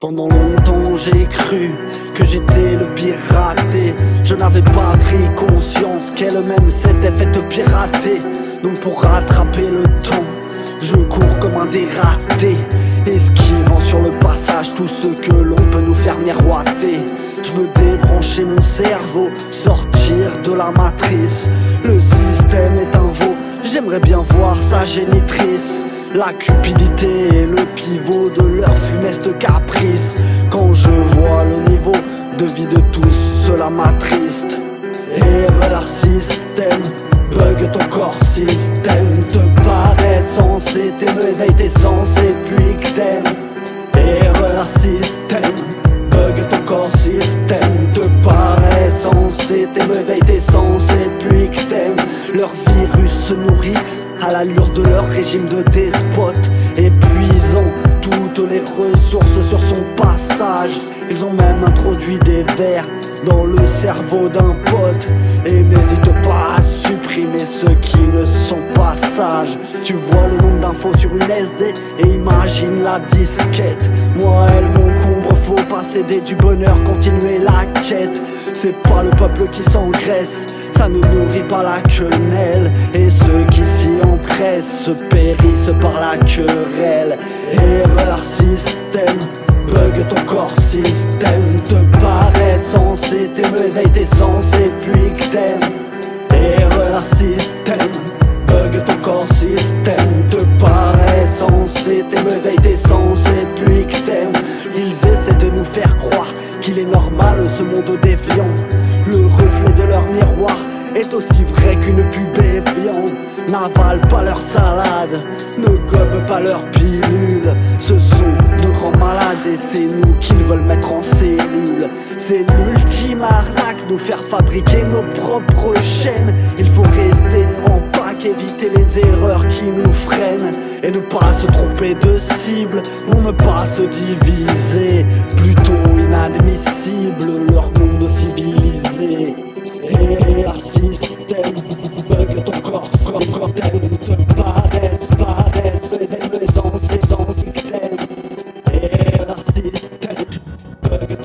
Pendant longtemps j'ai cru que j'étais le piraté. Je n'avais pas pris conscience qu'elle-même s'était faite pirater. Donc pour rattraper le temps Je cours comme un dératé. Esquivant sur le passage tout ce que l'on peut nous faire miroiter. Je veux débrancher mon cerveau, sortir de la matrice. Le système est un veau, j'aimerais bien voir sa génitrice la cupidité cela m'attriste Erreur système, bug ton corps système. Te paraît censé t'éveiller, t'es censé puis que t'aimes. Erreur système, bug ton corps système. Te paraît censé t'éveiller, t'es censé puis que t'aimes. Leur virus se nourrit à l'allure de leur régime de despote, épuisant toutes les ressources sur son passage. Ils ont même introduit des vers dans le cerveau d'un pote et n'hésite pas à supprimer ceux qui ne sont pas sages. Tu vois le nombre d'infos sur une SD et imagine la disquette. Moi, elle m'encombre, faut pas céder du bonheur, continuer la quête. C'est pas le peuple qui s'engraisse, ça ne nourrit pas la quenelle. Et ceux qui s'y empressent se périssent par la querelle. Erreur système, bug ton corps système. Te paraît censé t'éveiller, t'es censé puis que t'aimes. Erreur système, bug ton corps système. Te paraît censé t'éveiller, t'es censé puis que t'aimes. Ils essaient de nous faire croire qu'il est normal ce monde déviant. Le reflet de leur miroir est aussi vrai qu'une pub N'avale pas leur salade, ne gobe pas leur pilule de grands malades et c'est nous qu'ils veulent mettre en cellule. C'est l'ultime arnaque, nous faire fabriquer nos propres chaînes. Il faut rester en pack, éviter les erreurs qui nous freinent. Et ne pas se tromper de cible, pour ne pas se diviser. Plutôt inadmissible get